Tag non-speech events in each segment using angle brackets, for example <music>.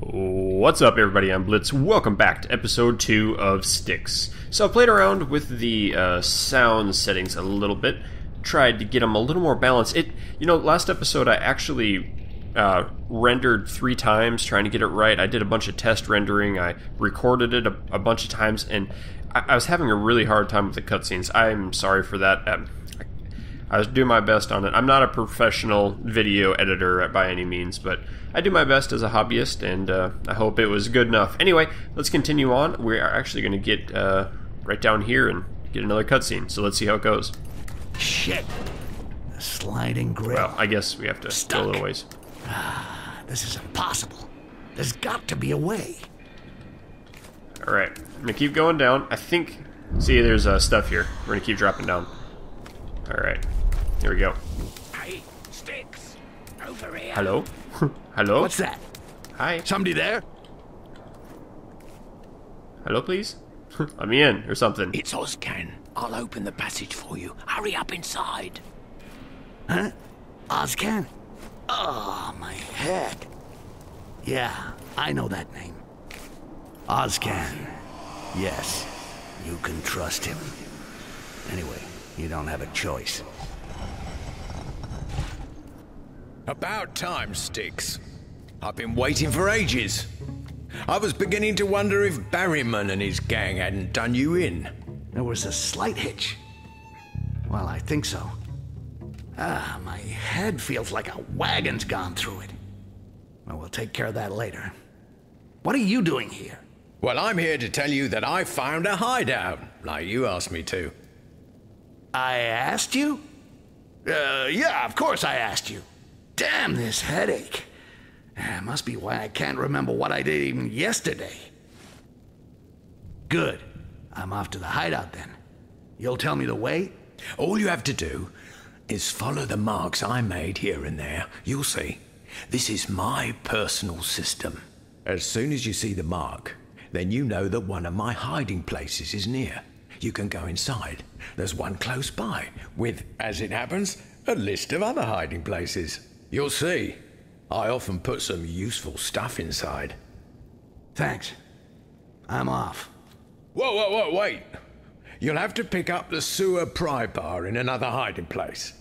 What's up, everybody? I'm Blitz. Welcome back to episode 2 of Styx. So, I played around with the uh, sound settings a little bit, tried to get them a little more balanced. It, you know, last episode I actually uh, rendered three times trying to get it right. I did a bunch of test rendering, I recorded it a, a bunch of times, and I, I, was having a really hard time with the cutscenes. I'm sorry for that. Um, I was doing my best on it. I'm not a professional video editor by any means, but I do my best as a hobbyist, and uh, I hope it was good enough. Anyway, let's continue on. We are actually going to get uh, right down here and get another cutscene. So let's see how it goes. Shit! The sliding grill. Well, I guess we have to Stuck. go a little ways. Ah, this is impossible. There's got to be a way. All right, I'm gonna keep going down. I think. See, there's uh, stuff here. We're gonna keep dropping down. All right. Here we go. Hey, Styx! Over here! Hello? <laughs> Hello? What's that? Hi. Somebody there? Hello, please? <laughs> Let me in, or something. It's Ozcan. I'll open the passage for you. Hurry up inside. Huh? Ozcan? Oh, ah, my head. Yeah, I know that name. Ozcan. Ah. Yes, you can trust him. Anyway, you don't have a choice. About time, Styx. I've been waiting for ages. I was beginning to wonder if Barryman and his gang hadn't done you in. There was a slight hitch. Well, I think so. Ah, my head feels like a wagon's gone through it. Well, we'll take care of that later. What are you doing here? Well, I'm here to tell you that I found a hideout, like you asked me to. I asked you? Uh, yeah, of course I asked you. Damn this headache. Uh, must be why I can't remember what I did even yesterday. Good. I'm off to the hideout then. You'll tell me the way? All you have to do is follow the marks I made here and there. You'll see. This is my personal system. As soon as you see the mark, then you know that one of my hiding places is near. You can go inside. There's one close by, with, as it happens, a list of other hiding places. You'll see. I often put some useful stuff inside. Thanks. I'm off. Whoa, whoa, whoa, wait. You'll have to pick up the sewer pry bar in another hiding place.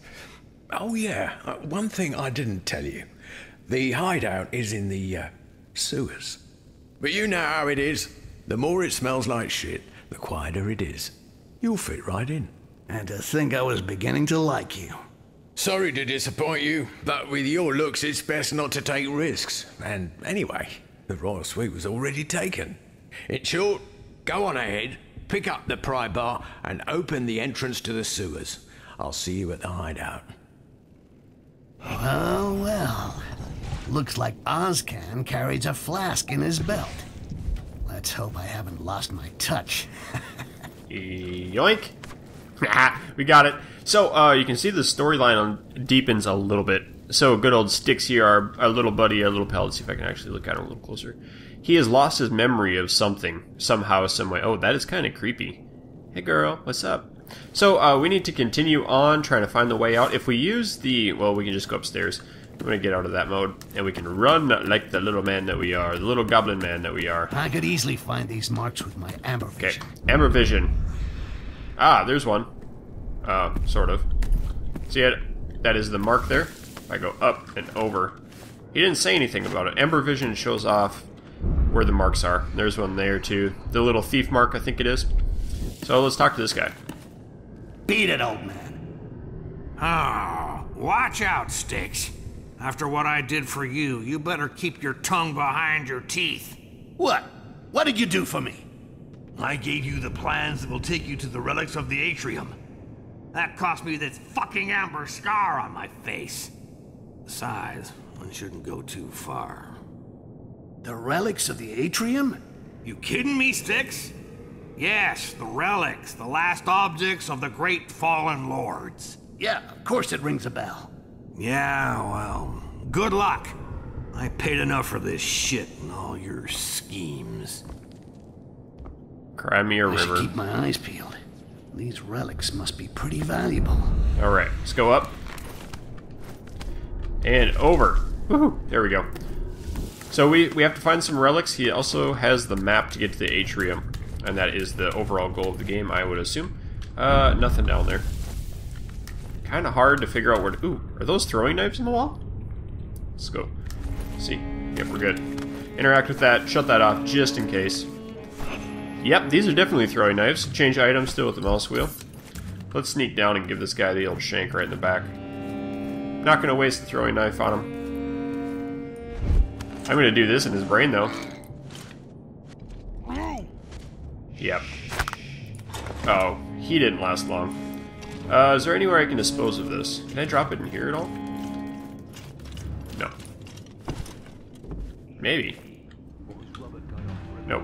Oh, yeah, uh, one thing I didn't tell you. The hideout is in the uh, sewers. But you know how it is. The more it smells like shit, the quieter it is. You'll fit right in. And to think I was beginning to like you. Sorry to disappoint you, but with your looks, it's best not to take risks. And anyway, the Royal Suite was already taken. In short, go on ahead, pick up the pry bar, and open the entrance to the sewers. I'll see you at the hideout. Well, well. Looks like Ozcan carries a flask in his belt. Let's hope I haven't lost my touch. <laughs> Yoink. <laughs> we got it. So uh, you can see the storyline deepens a little bit. So good old Styx here, our, our little buddy, our little pal. Let's see if I can actually look at him a little closer. He has lost his memory of something, somehow, some way. Oh, that is kind of creepy. Hey girl, what's up? So uh, we need to continue on trying to find the way out. If we use the, well, we can just go upstairs. I'm gonna get out of that mode, and we can run like the little man that we are, the little goblin man that we are. I could easily find these marks with my amber vision. Okay, amber vision. Ah, there's one. Uh, sort of. See it? That is the mark there. I go up and over. He didn't say anything about it. Amber vision shows off where the marks are. There's one there too. The little thief mark, I think it is. So let's talk to this guy. Beat it, old man. Oh, watch out, Styx. After what I did for you, you better keep your tongue behind your teeth. What? What did you do for me? I gave you the plans that will take you to the relics of the atrium. That cost me this fucking amber scar on my face. Besides, one shouldn't go too far. The relics of the atrium? You kidding me, Styx? Yes, the relics, the last objects of the great fallen lords. Yeah, of course it rings a bell. Yeah, well, good luck. I paid enough for this shit and all your schemes. Cry me a I should keep my eyes peeled. These relics must be pretty valuable. Alright, let's go up. And over. Woohoo! There we go. So we, we have to find some relics. He also has the map to get to the atrium, and that is the overall goal of the game, I would assume. Uh, nothing down there. Kind of hard to figure out where to... Ooh, are those throwing knives in the wall? Let's go. See. Yep, we're good. Interact with that, shut that off just in case. Yep, these are definitely throwing knives. Change items still with the mouse wheel. Let's sneak down and give this guy the old shank right in the back. Not gonna waste the throwing knife on him. I'm gonna do this in his brain though. Yep. Oh, he didn't last long. Uh, is there anywhere I can dispose of this? Can I drop it in here at all? No. Maybe. Nope.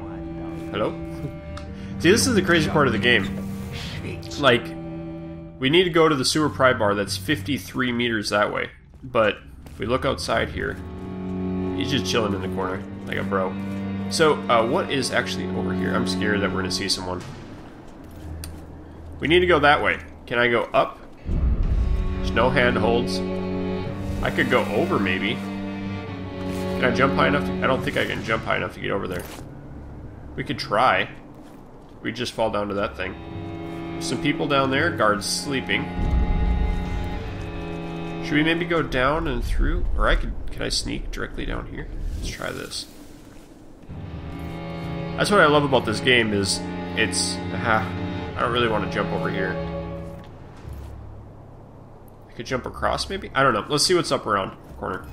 Hello? <laughs> See, this is the crazy part of the game. Like, we need to go to the sewer pry bar that's 53 meters that way. But, if we look outside here, he's just chilling in the corner, like a bro. So, uh, what is actually over here? I'm scared that we're going to see someone. We need to go that way. Can I go up? There's no handholds. I could go over, maybe. Can I jump high enough? I don't think I can jump high enough to get over there. We could try. We just fall down to that thing. There's some people down there. Guards sleeping. Should we maybe go down and through? Or I could... Can I sneak directly down here? Let's try this. That's what I love about this game is it's... Uh, <laughs> I don't really want to jump over here. I could jump across, maybe? I don't know. Let's see what's up around the corner.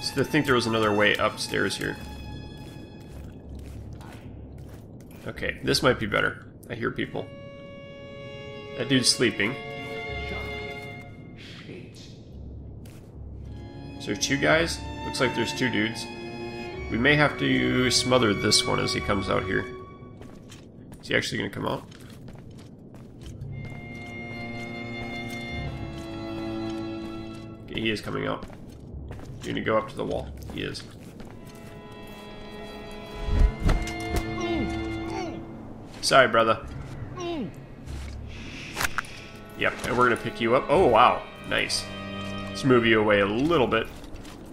So I think there was another way upstairs here. Okay, this might be better. I hear people. That dude's sleeping. Is there two guys? Looks like there's two dudes. We may have to smother this one as he comes out here. Is he actually going to come out? He is coming out. You're gonna go up to the wall? He is. Sorry, brother. Yep, and we're gonna pick you up. Oh, wow. Nice. Let's move you away a little bit.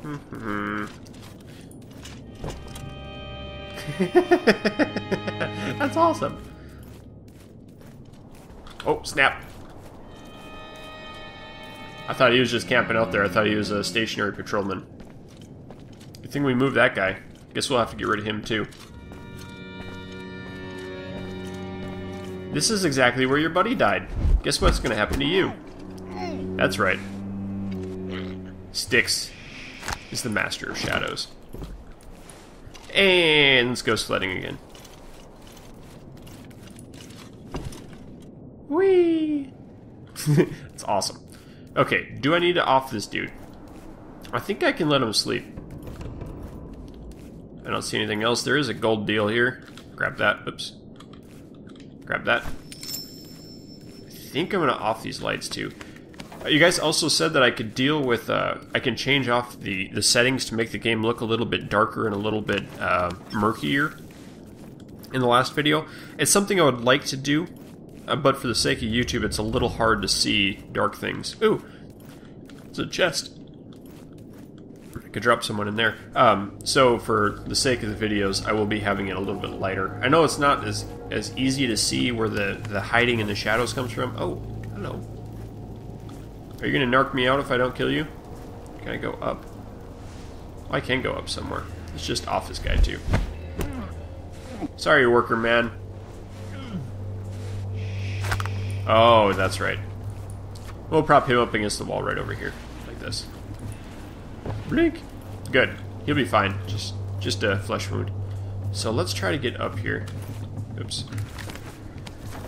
<laughs> That's awesome. Oh, snap. I thought he was just camping out there. I thought he was a stationary patrolman. Good thing we moved that guy. Guess we'll have to get rid of him too. This is exactly where your buddy died. Guess what's gonna happen to you? That's right. Styx is the master of shadows. And let's go sledding again. Whee! <laughs> It's awesome. Okay, do I need to off this dude? I think I can let him sleep. I don't see anything else. There is a gold deal here. Grab that. Oops. Grab that. I think I'm going to off these lights too. Uh, you guys also said that I could deal with, uh, I can change off the, the settings to make the game look a little bit darker and a little bit uh, murkier in the last video. It's something I would like to do, but for the sake of YouTube, it's a little hard to see dark things. Ooh, it's a chest. I could drop someone in there. Um, so for the sake of the videos, I will be having it a little bit lighter. I know it's not as as easy to see where the, the hiding in the shadows comes from. Oh, hello. Are you going to narc me out if I don't kill you? Can I go up? Oh, I can go up somewhere. It's just Office guy, too. Sorry, worker man. Oh, that's right. We'll prop him up against the wall right over here, like this. Blink. Good. He'll be fine. Just, just a flesh wound. So let's try to get up here. Oops.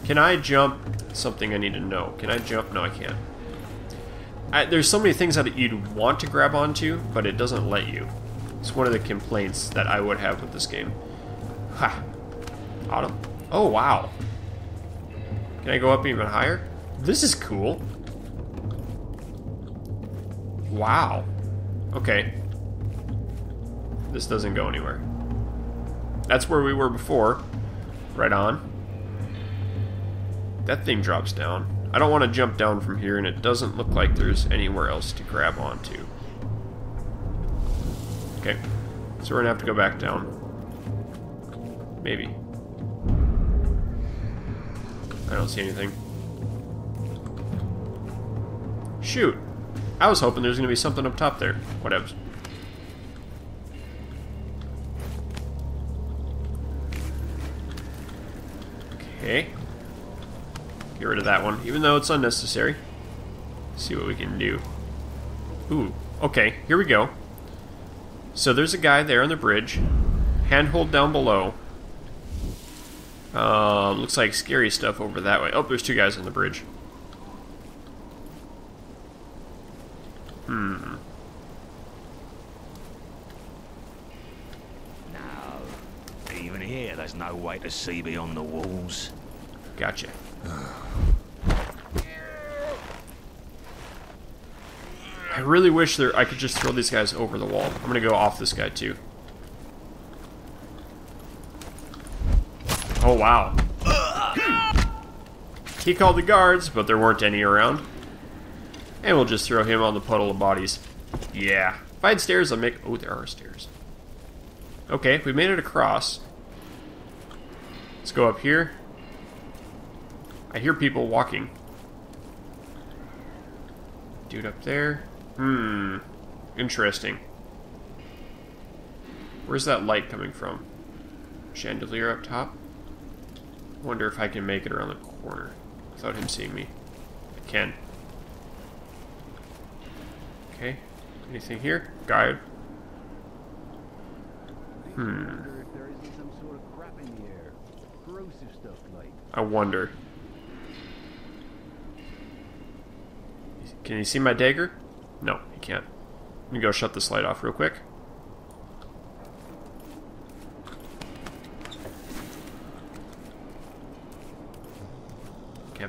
Can I jump? Something I need to know. Can I jump? No, I can't. I, there's so many things that you'd want to grab onto, but it doesn't let you. It's one of the complaints that I would have with this game. Ha! Autumn. Oh, wow. Can I go up even higher? This is cool. Wow. Okay. This doesn't go anywhere. That's where we were before. Right on. That thing drops down. I don't want to jump down from here, and it doesn't look like there's anywhere else to grab onto. Okay. So we're gonna have to go back down. Maybe. I don't see anything. Shoot. I was hoping there was gonna be something up top there. Whatever. Okay. Get rid of that one, even though it's unnecessary. See what we can do. Ooh, okay, here we go. So there's a guy there on the bridge. Handhold down below. Um, looks like scary stuff over that way. Oh, there's two guys on the bridge. Hmm. No. Even here, there's no way to see beyond the walls. Gotcha. I really wish there I could just throw these guys over the wall. I'm gonna go off this guy too. Oh wow. He called the guards, but there weren't any around. And we'll just throw him on the puddle of bodies. Yeah. If I had stairs, I'd make... Oh, there are stairs. Okay, we made it across. Let's go up here. I hear people walking. Dude up there. Hmm. Interesting. Where's that light coming from? Chandelier up top? Wonder if I can make it around the corner without him seeing me. I can. Okay. Anything here? Guide. Hmm. I wonder. Can you see my dagger? No, you can't. Let me go shut this light off real quick.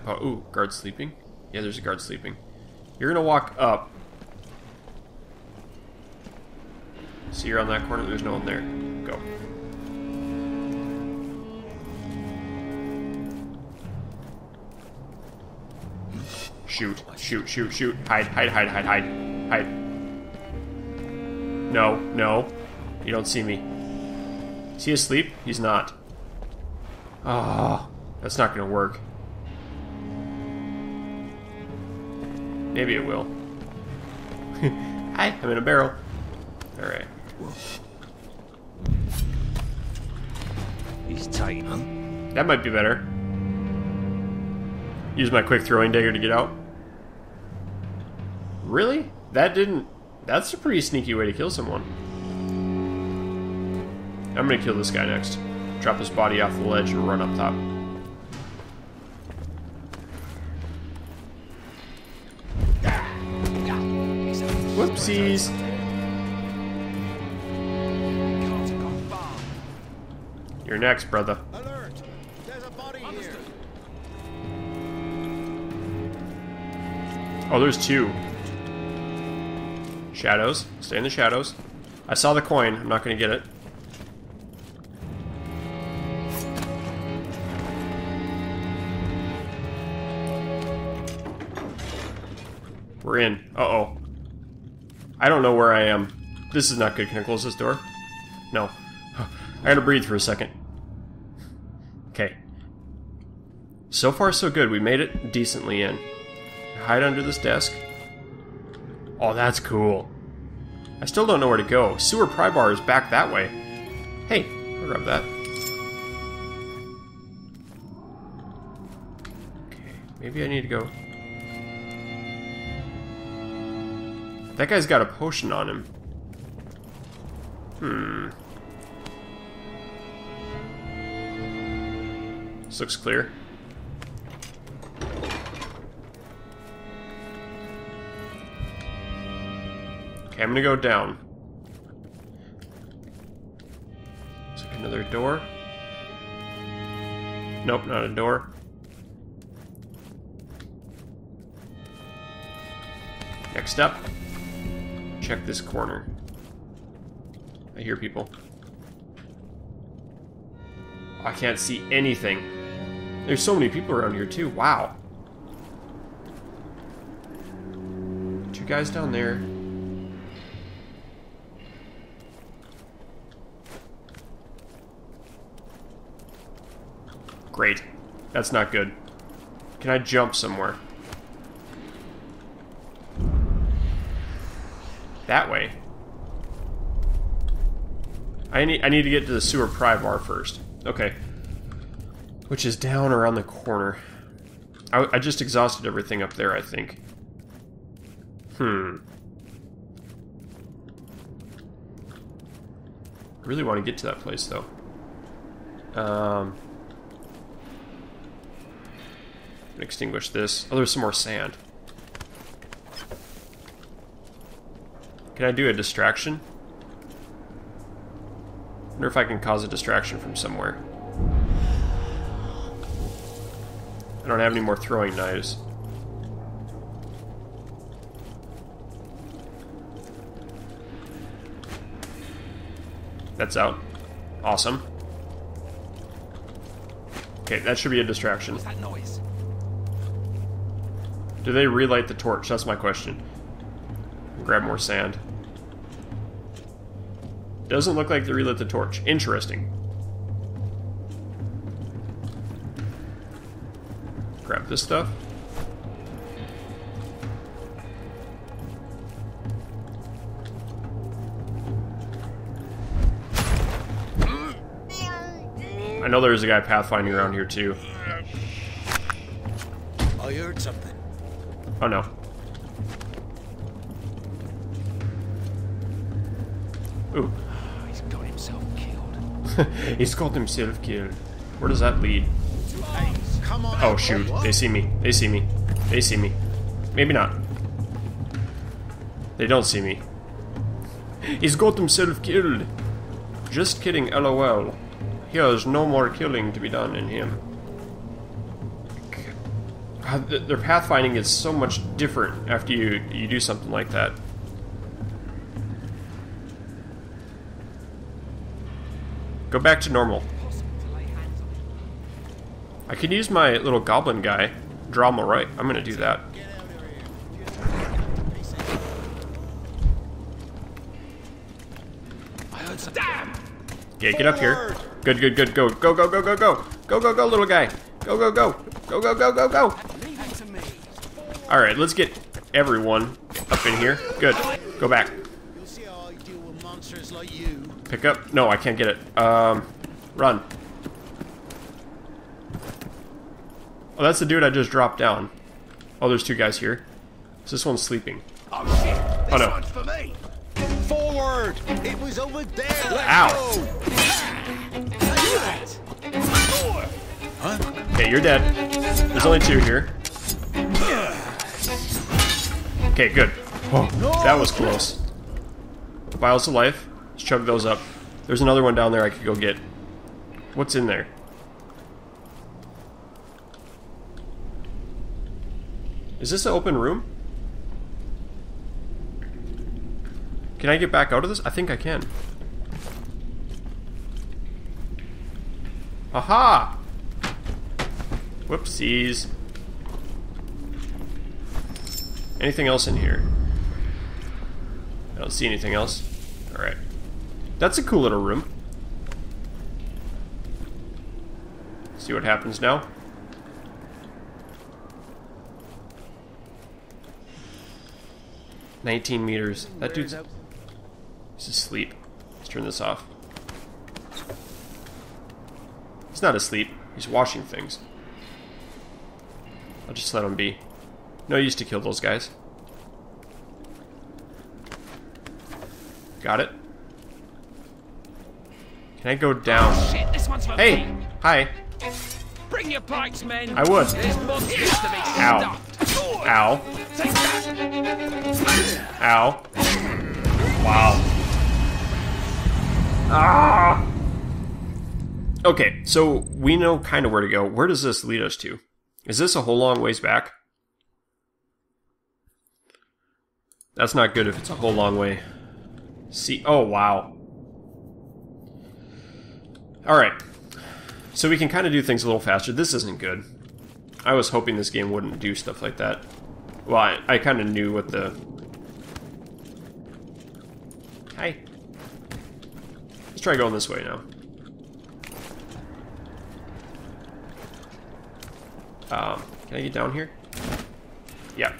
Can't. Ooh, guard sleeping. Yeah, there's a guard sleeping. You're gonna walk up. See, you're on that corner. There's no one there. Go. Shoot, shoot, shoot, shoot. Hide, hide, hide, hide, hide. Hide. No, no. You don't see me. Is he asleep? He's not. Ah, oh, that's not gonna work. Maybe it will. <laughs> Hi, I'm in a barrel. Alright. He's tight, huh? That might be better. Use my quick throwing dagger to get out. Really? That didn't... That's a pretty sneaky way to kill someone. I'm gonna kill this guy next. Drop his body off the ledge and run up top. Whoopsies! You're next, brother. Alert! There's a body here. Oh, there's two. Shadows. Stay in the shadows. I saw the coin. I'm not going to get it. Don't know where I am. This is not good. Can I close this door? No. I gotta breathe for a second. Okay. So far, so good. We made it decently in. Hide under this desk. Oh, that's cool. I still don't know where to go. Sewer pry bar is back that way. Hey, I'll grab that. Okay, maybe I need to go. That guy's got a potion on him. Hmm. This looks clear. Okay, I'm gonna go down. Looks like another door. Nope, not a door. Next up, Check this corner. I hear people. I can't see anything. There's so many people around here too. Wow. Two guys down there. Great. That's not good. Can I jump somewhere? That way. I need I need to get to the sewer pry bar first. Okay. Which is down around the corner. I, I just exhausted everything up there, I think. Hmm. I really want to get to that place, though. Um, extinguish this. Oh, there's some more sand. Can I do a distraction? wonder if I can cause a distraction from somewhere. I don't have any more throwing knives. That's out. Awesome. Okay, that should be a distraction. What's that noise? Do they relight the torch? That's my question. Grab more sand. Doesn't look like they relit the torch. Interesting. Grab this stuff. I know there's a guy pathfinding around here too. I heard something. Oh no. Ooh. <laughs> He's got himself killed. Where does that lead? Oh shoot, they see me. They see me. They see me. Maybe not. They don't see me. He's got himself killed. Just kidding, lol. Here's no more killing to be done in him. God, th- Their pathfinding is so much different after you, you do something like that. Go back to normal. I can use my little goblin guy, draw him right. I'm gonna do that. Okay, get up here. Good, good, good. Go, go, go, go, go, go, go, go, go, little guy. Go, go, go, go, go, go, go, go. All right, let's get everyone up in here. Good. Go back. You'll see how I deal with monsters like you. Pick up. No, I can't get it. Um, run. Oh, that's the dude I just dropped down. Oh, there's two guys here. So this one's sleeping. Oh shit! This Oh, no. one's for me. Forward! It was over there. Let Ow. Okay, you're dead. There's only two here. Okay, good. Oh, that was close. Vials of life. Let's chug those up. There's another one down there I could go get. What's in there? Is this an open room? Can I get back out of this? I think I can. Aha! Whoopsies. Anything else in here? I don't see anything else. Alright. That's a cool little room. See what happens now. Nineteen meters. That dude's he's asleep. Let's turn this off. He's not asleep. He's washing things. I'll just let him be. No use to kill those guys. Got it. Can I go down? Shit, this one's for Hey! me. Hi. Bring your pikes, men. I would. There's monsters to be Ow. Ow. Take that. Ow. Wow. Ah! Okay, so we know kind of where to go. Where does this lead us to? Is this a whole long ways back? That's not good if it's a whole long way. See, oh wow. Alright. So we can kind of do things a little faster. This isn't good. I was hoping this game wouldn't do stuff like that. Well, I, I kind of knew what the... Hi. Let's try going this way now. Um, can I get down here? Yeah.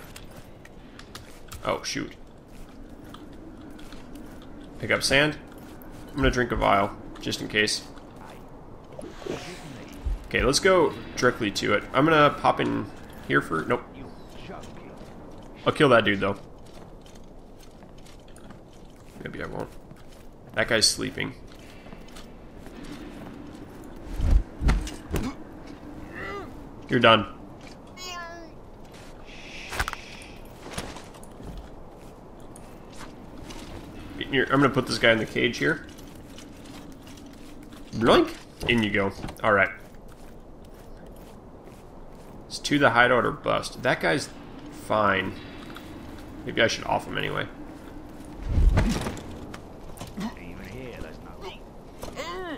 Oh, shoot. Pick up sand. I'm gonna drink a vial, just in case. Okay, let's go directly to it. I'm gonna pop in here for... Nope. I'll kill that dude, though. Maybe I won't. That guy's sleeping. You're done. I'm gonna put this guy in the cage here. Bloink! In you go. Alright. To the hideout or bust. That guy's fine. Maybe I should off him anyway. Even here, there's no.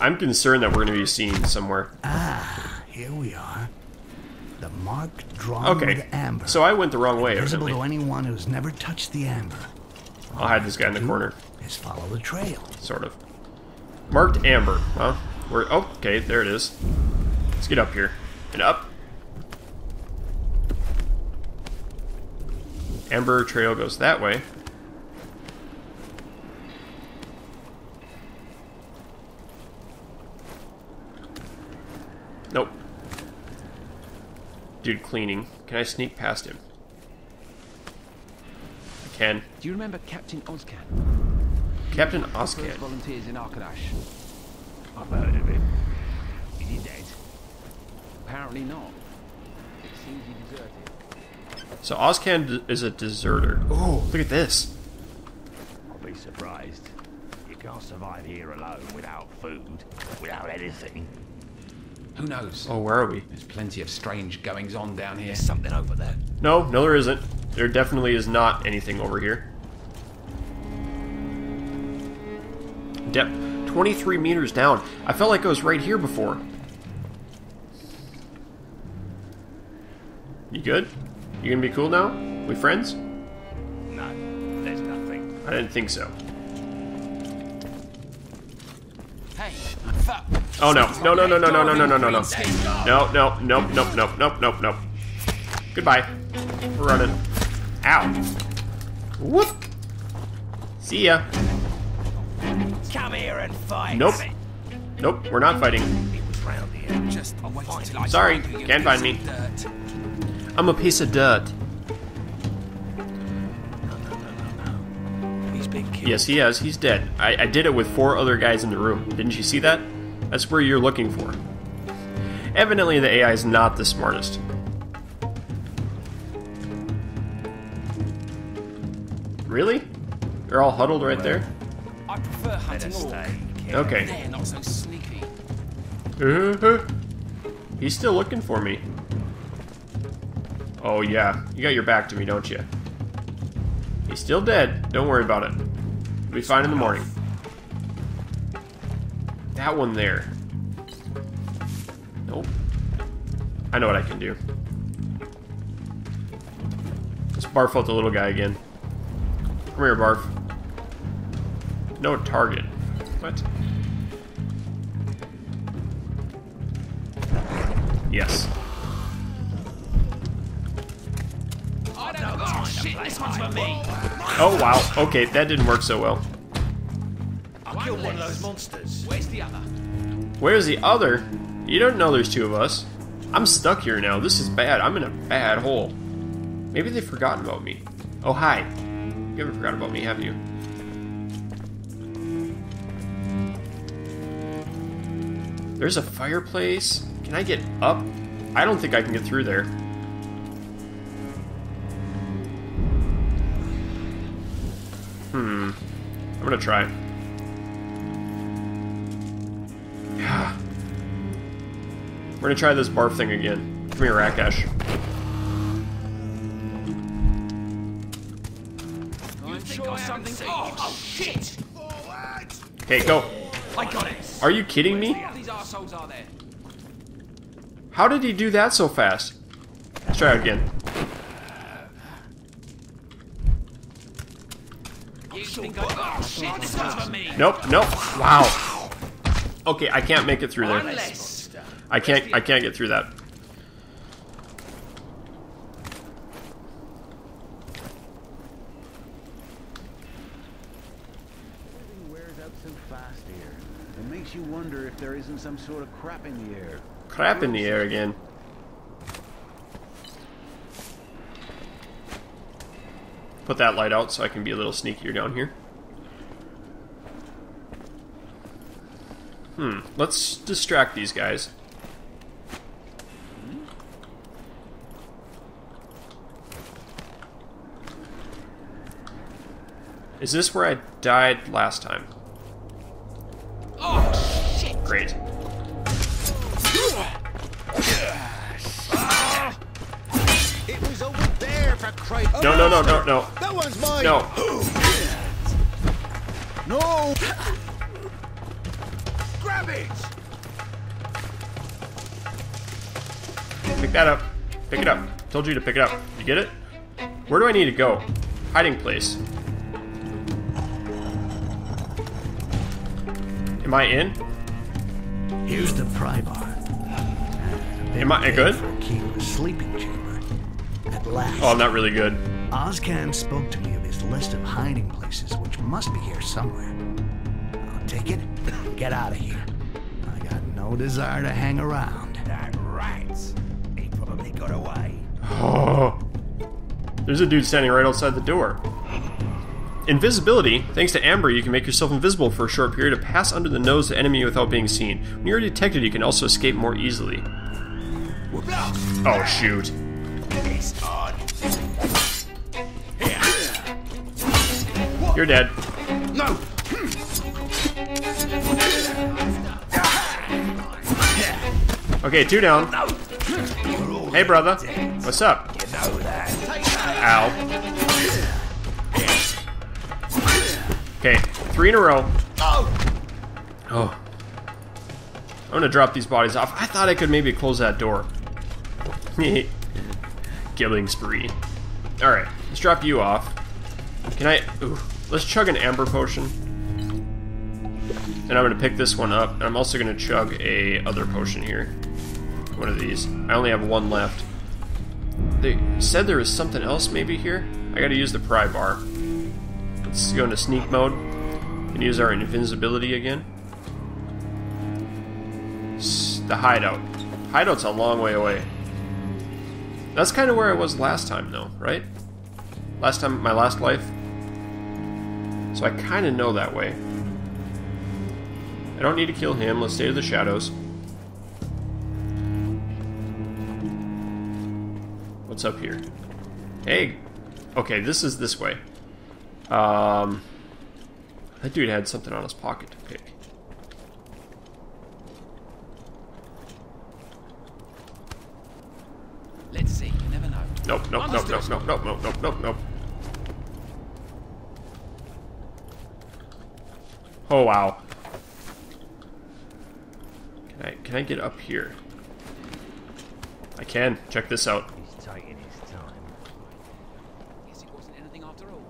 I'm concerned that we're gonna be seen somewhere. Ah, here we are. The mark drawn Okay. with amber. So I went the wrong way, Visible to anyone who's never touched the amber. I'll hide this guy in the corner. Is follow the trail. Sort of. Marked amber, huh? Where? Oh, okay, there it is. Let's get up here. And up. Amber trail goes that way. Nope. Dude cleaning. Can I sneak past him? I can. Do you remember Captain Ozcan? Captain First Ozcan. volunteers in Arkadash? I've heard of him. Is he dead? Apparently not. It seems he deserted. So Ozcan d- is a deserter. Oh, look at this. I'll be surprised. You can't survive here alone without food, without anything. Who knows? Oh, where are we? There's plenty of strange goings on down here. There's something over there. No, no, there isn't. There definitely is not anything over here. Depth 23 meters down. I felt like I was right here before. You good? You gonna be cool now? We friends? No, there's nothing. I didn't think so. Hey, fuck. Oh no. No, no, no, no, no, no, no, no, no, no. No, no, nope, nope, nope, nope, nope, nope. Goodbye. We're running. Ow. Whoop. See ya. Come here and fight. Nope. Nope, we're not fighting. It was round here. Just I'll wait till I Sorry, find you, you can't find piece me. of dirt. I'm a piece of dirt. He's been killed. Yes, he has. He's dead. I, I did it with four other guys in the room. Didn't you see that? That's where you're looking for. Evidently, the AI is not the smartest. Really? They're all huddled right there? I prefer hunting orc. stay. Okay. They're not so sneaky. Uh-huh. He's still looking for me. Oh, yeah. You got your back to me, don't you? He's still dead. Don't worry about it. We'll be fine in the morning. That one there. Nope. I know what I can do. Let's barf out the little guy again. Come here, barf. No target. What? Yes. Shit. This one's for me. Oh, wow. Okay, that didn't work so well. I killed one of those monsters. Where's the other? Where's the other? You don't know there's two of us. I'm stuck here now. This is bad. I'm in a bad hole. Maybe they've forgotten about me. Oh, hi. You haven't forgotten about me, have you? There's a fireplace. Can I get up? I don't think I can get through there. I'm gonna try. Yeah. We're gonna try this barf thing again. Come here, Rakash. You think I something? Oh, oh shit! Okay, go. I got it. Are you kidding me? How these assholes are there? How did he do that so fast? Let's try it again. Nope, nope. Wow. Okay, I can't make it through there. I can't I can't get through that. It makes you wonder if there isn't some sort of crap in the air. Crap in the air again. Put that light out so I can be a little sneakier down here. Hmm, let's distract these guys. Is this where I died last time? Oh, shit! Great. It was over there for Christ. No, no, no, no, no. No. Grab it! Pick that up. Pick it up. Told you to pick it up. You get it? Where do I need to go? Hiding place. Am I in? Here's the pry bar. Am I good? For a key to a sleeping chamber. At last. Oh, I'm not really good. Ozcan spoke to me of his list of hiding places, which must be here somewhere. I'll take it. Get out of here. I got no desire to hang around. That rats. He probably got away. Oh. <gasps> There's a dude standing right outside the door. Invisibility. Thanks to Amber, you can make yourself invisible for a short period to pass under the nose of the enemy without being seen. When you're detected, you can also escape more easily. Oh, shoot. It's on. You're dead. No! Okay, two down. Hey, brother. What's up? Ow. Okay, three in a row. Oh. I'm gonna drop these bodies off. I thought I could maybe close that door. <laughs> Killing spree. Alright, let's drop you off. Can I... Ooh, let's chug an amber potion. And I'm gonna pick this one up. And I'm also gonna chug a other potion here. One of these. I only have one left. They said there was something else maybe here. I gotta use the pry bar. Let's go into sneak mode and use our invincibility again. The hideout. Hideout's a long way away. That's kind of where I was last time, though, right? Last time, my last life. So I kind of know that way. I don't need to kill him. Let's stay to the shadows. What's up here? Hey. Okay, this is this way. Um, that dude had something on his pocket to pick. Let's see. You never know. Nope, nope, nope, nope, nope, nope, nope, nope, nope, nope. Oh wow. Can I can I get up here? I can. Check this out. He's taking his time. Guess it wasn't anything after all.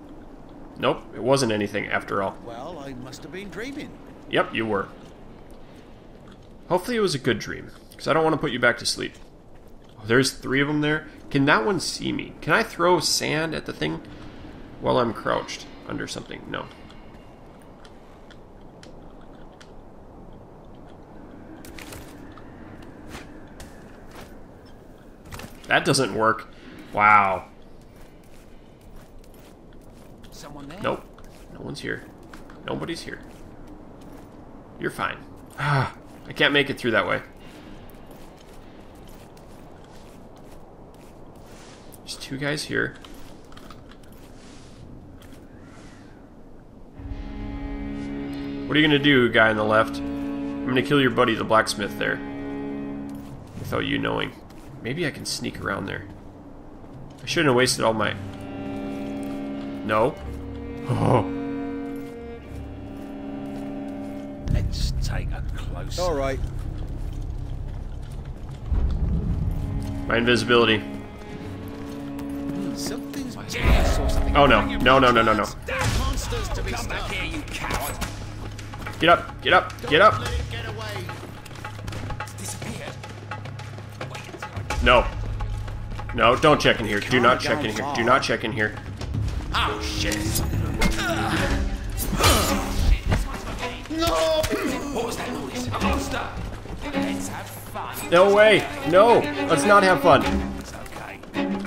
Nope, it wasn't anything after all. Well, I must have been dreaming. Yep, you were. Hopefully it was a good dream, because I don't want to put you back to sleep. Oh, there's three of them there. Can that one see me? Can I throw sand at the thing while I'm crouched under something? No. That doesn't work. Wow. Someone there? Nope. No one's here. Nobody's here. You're fine. Ah, I can't make it through that way. There's two guys here. What are you gonna do, guy on the left? I'm gonna kill your buddy, the blacksmith there. Without you knowing. Maybe I can sneak around there. I shouldn't have wasted all my... No. Oh. <laughs> Let's take a close. All right. My invisibility. Something's oh, Yeah, I saw something. Oh no. No, no, no, no, no. monsters to be Come back stopped. here, you coward. Get up, get up, get up. No. No, don't check in here. Do not check in here. Do not check in here. Oh shit! What was that noise? A monster! Let's have fun. No way! No! Let's not have fun.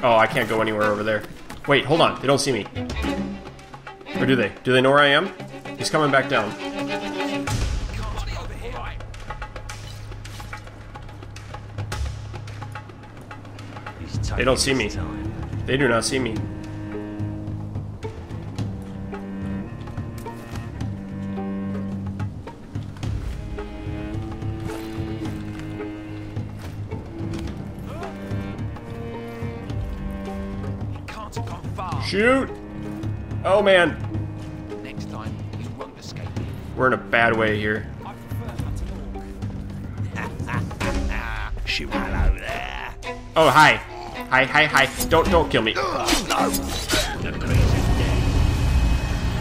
Oh, I can't go anywhere over there. Wait, hold on. They don't see me. Or do they? Do they know where I am? He's coming back down. They don't see me. They do not see me. Can't have gone far. Shoot! Oh man, Next time, you won't escape. we're in a bad way here. I prefer hunting orc. Shoot. Hello there. Oh hi, hi hi hi! Don't don't kill me.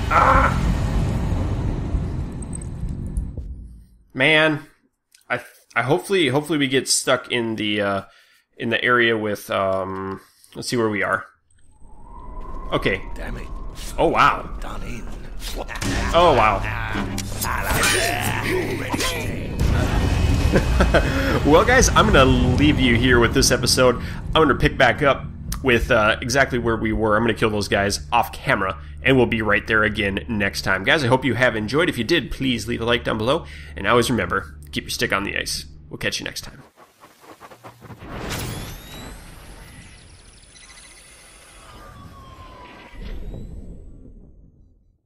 Ah! Man, I I hopefully hopefully we get stuck in the uh, in the area with um. Let's see where we are. Okay. Damn it. Oh wow. Done in. Oh wow. <laughs> well, guys, I'm going to leave you here with this episode. I'm going to pick back up with uh, exactly where we were. I'm going to kill those guys off camera, and we'll be right there again next time. Guys, I hope you have enjoyed. If you did, please leave a like down below. And always remember keep your stick on the ice. We'll catch you next time.